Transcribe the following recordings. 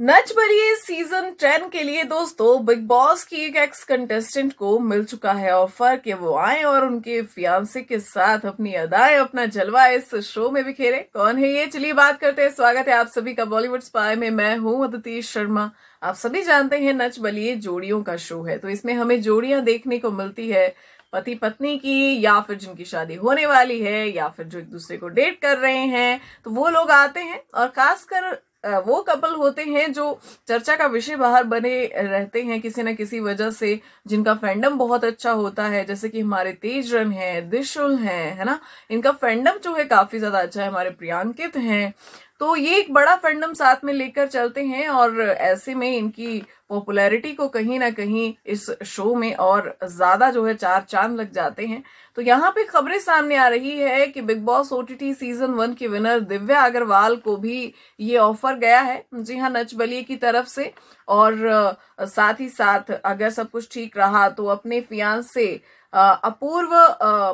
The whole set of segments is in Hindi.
नच बलिए सीज़न टेन के लिए दोस्तों बिग बॉस की एक एक्स कंटेस्टेंट को मिल चुका है ऑफ़र कि वो आए और उनके फियांसे के साथ अपनी अदाएँ, अपना जलवा इस शो में बिखेरे। कौन है ये? चलिए बात करते हैं। स्वागत है आप सभी का बॉलीवुड स्पाई में। मैं हूँ अदिति शर्मा। आप सभी जानते हैं नच बलिए जोड़ियों का शो है। तो इसमें हमें जोड़ियाँ देखने को मिलती है। पति पत्नी की या फिर जिनकी शादी होने वाली है या फिर जो एक दूसरे को डेट कर रहे हैं। तो वो लोग आते हैं और खासकर वो कपल होते हैं जो चर्चा का विषय बाहर बने रहते हैं किसी न किसी वजह से, जिनका फैंडम बहुत अच्छा होता है, जैसे कि हमारे तेज रन है दिशुल है है ना? इनका फैंडम जो है काफ़ी ज़्यादा अच्छा है, हमारे प्रियांकित हैं तो ये एक बड़ा फैंडम साथ में लेकर चलते हैं और ऐसे में इनकी पॉपुलैरिटी को कहीं ना कहीं इस शो में और ज़्यादा जो है चार चाँद लग जाते हैं। तो यहाँ पे खबरें सामने आ रही है कि Bigg Boss OTT season one की विनर दिव्या अग्रवाल को भी ये ऑफ़र गया है। जी हाँ नच बलिए की तरफ़ से। और साथ ही साथ अगर सब कुछ ठीक रहा तो अपने फियान से अपूर्व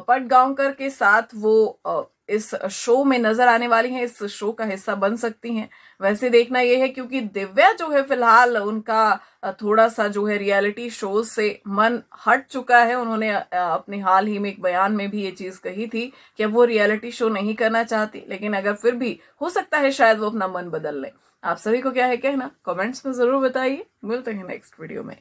पटगांवकर के साथ वो इस शो में नज़र आने वाली हैं, इस शो का हिस्सा बन सकती हैं। वैसे देखना यह है क्योंकि दिव्या जो है फ़िलहाल उनका थोड़ा सा जो है रियलिटी शो से मन हट चुका है। उन्होंने अपने हाल ही में एक बयान में भी ये चीज़ कही थी कि अब वो रियलिटी शो नहीं करना चाहती, लेकिन अगर फिर भी हो सकता है शायद वो अपना मन बदल ले। आप सभी को क्या है कहना? कमेंट्स में ज़रूर बताइए। मिलते हैं नेक्स्ट वीडियो में।